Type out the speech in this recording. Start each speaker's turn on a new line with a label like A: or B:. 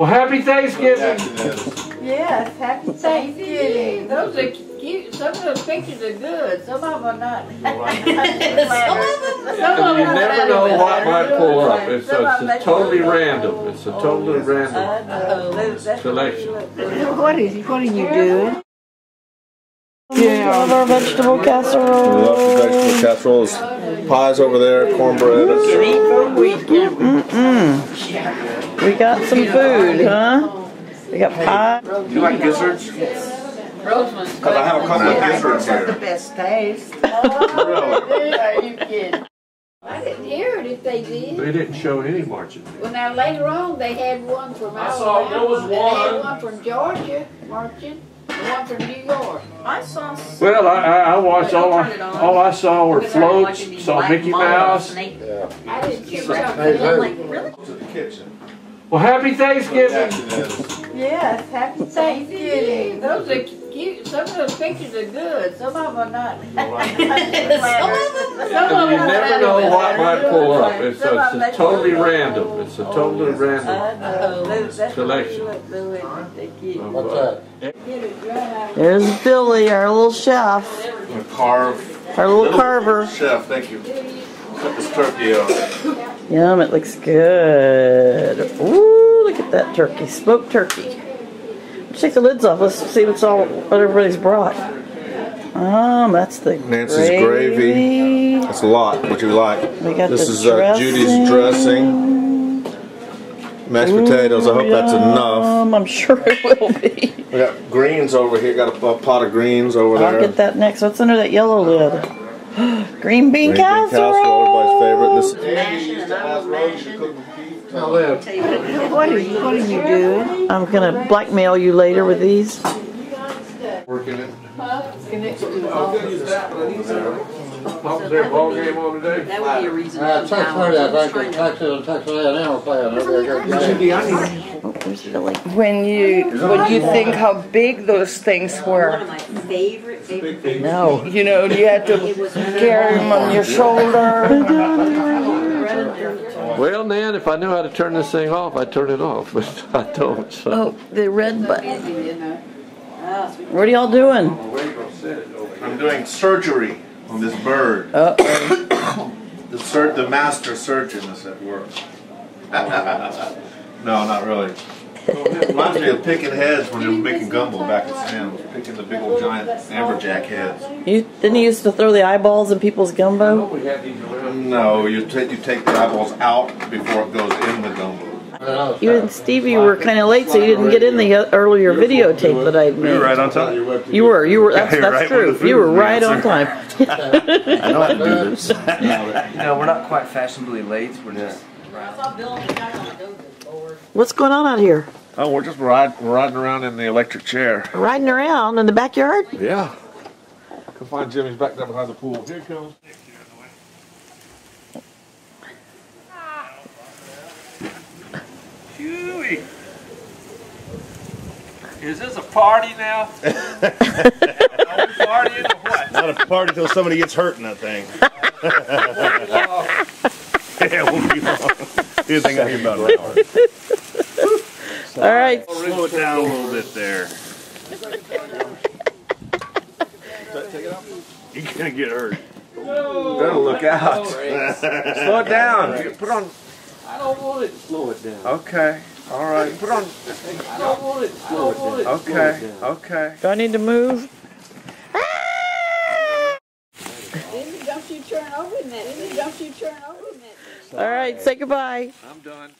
A: Well, happy Thanksgiving.
B: Yes, happy Thanksgiving.
C: Those are cute. Some of those pictures are good. Some of them are not.
A: And you never know what might pull up. It's, it's, it's totally random. It's a totally oh, random selection.
B: What is, what are you doing?
D: Yeah. Love our vegetable
E: We
D: casserole.
E: love the vegetable casseroles. Pies over there, cornbread.
D: We got some food, huh? We got pie.
E: Do you like gizzards?
C: Roseman's.
E: Because I have a couple of gizzards here.
B: The best taste.
E: Really?
C: Are you kidding? I didn't hear it if they did.
A: They didn't show any marching.
C: Well, now later on, they had one from Alabama.
A: I saw there was
C: Alabama. They had
A: one.
C: one from Georgia marching. And One from New York.
F: I saw. s-
A: Well, I, I, I watched all
F: Turn it
A: I, all I saw were
F: Because they're like
A: floats, saw Mickey Mouse.
F: they-
E: Yeah.
C: I didn't see
F: Hey,
C: something.
F: I'm like, really?
E: To the kitchen.
A: Well, happy Thanksgiving.
B: Yes, happy Thanksgiving.
C: Those are cute. Some of those pictures are good. Some of them are not. Some of them.
A: Some And
C: them
A: you
C: are
A: never know what might pull up.
C: better.
A: It's, it's, it's totally random. It's a totally random oh. selection.
E: What's that?
D: There's Billy, our little chef,
E: A carve.
D: our little carver.
E: Chef, thank you. Cut this turkey out.
D: Yum, it looks good. Ooh, look at that turkey, smoked turkey. Let's take the lids off. Let's see what's all what everybody's brought. Um, that's the
E: Nancy's gravy. That's a lot. What you like?
D: We got
E: This
D: the
E: is uh, Judy's dressing. Mashed potatoes. I hope that's enough.
D: Um, I'm sure it will be.
E: We got greens over here. Got a, a pot of greens over
D: I'll
E: there.
D: get that next. What's under that yellow lid? Green bean
E: Green bean
D: casserole.
E: everybody's favorite.
F: Mashing and I was mashing.
A: Now, Liv,
F: Tell you what it is.
B: What are you, what are you doing?
D: I'm gonna blackmail you later with these.
A: working it. I'm gonna use that, but I need some. Pop, is there ball game on today?
F: That would be a reason.
G: Uh,
F: to
G: Texas, I think
F: Trying
G: it's
F: to-
G: and Texas A&M playing. They're gonna
A: Cindy,
G: get-
A: I need.
D: Oh, there's Billy.
H: When you when you think how big those things
F: One
H: were,
F: of my favorite, favorite things.
D: No.
H: you know, you had to carry them on your shoulder.
A: Well, Nan, if I knew how to turn this thing off, I'd turn it off, but I don't. So.
D: Oh, the red button.
C: You.
D: What are y'all doing?
E: I'm doing surgery on this bird.
D: Uh
E: The sur- the master surgeon is at work. no, not really. Reminds me of picking heads when they were making gumbo back at Sam's, picking the big old giant amberjack heads.
D: You didn't you used to throw the eyeballs in people's gumbo?
A: We had these around.
E: No, you take you take the eyeballs out before it goes in the gumbo.
D: You and Stevie were kind of late, so you didn't get in the uh, earlier videotape that I'd made.
E: on time.
D: You were, you were. That's, that's true. You were right on time.
E: I know how to do this.
I: No, we're not quite fashionably late. We're just.
D: What's going on out here?
E: Oh, we're just ride, riding around in the electric chair.
D: Riding around in the backyard?
E: Yeah. Go find Jimmy's back there behind the pool. Here it comes.
A: Huey. Is this a party now? Are we partying or what?
E: Not a party until somebody gets hurt in that thing. Oh. yeah, we'll be wrong. You think I hear about it?
D: All right.
E: Slow it down a little bit there. You're gonna get hurt.
I: Better look out. Slow it down. Put on.
A: I don't want it slow it down.
I: Okay. All right. Put on.
A: I don't want it slow it down.
I: Okay. Okay.
D: Do I need to move?
C: Don't you turn over in that? Don't you turn over in that?
D: All right. Say goodbye.
A: I'm done.